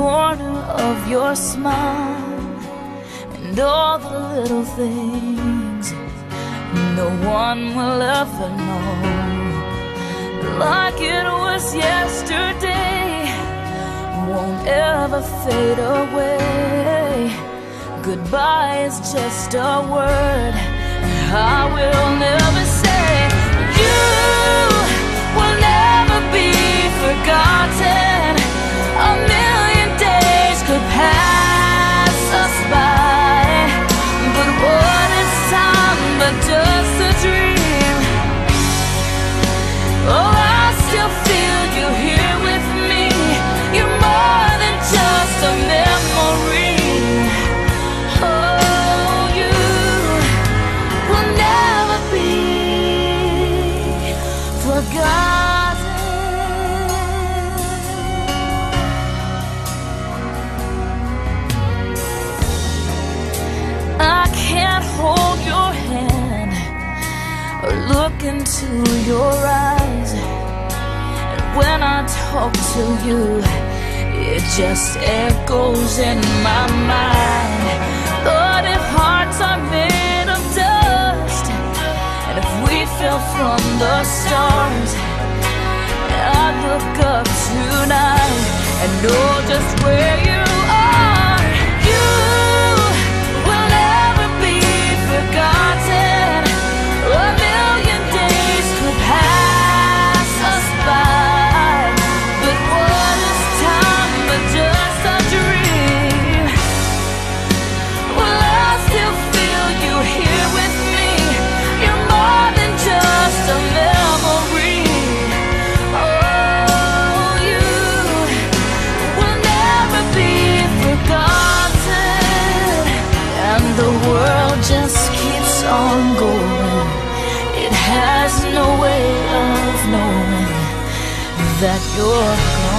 corner of your smile and all the little things no one will ever know. Like it was yesterday, won't ever fade away. Goodbye is just a word I will look into your eyes. And when I talk to you, it just echoes in my mind. Fell from the stars, I look up tonight and know just where you just keeps on going. It has no way of knowing that you're gone.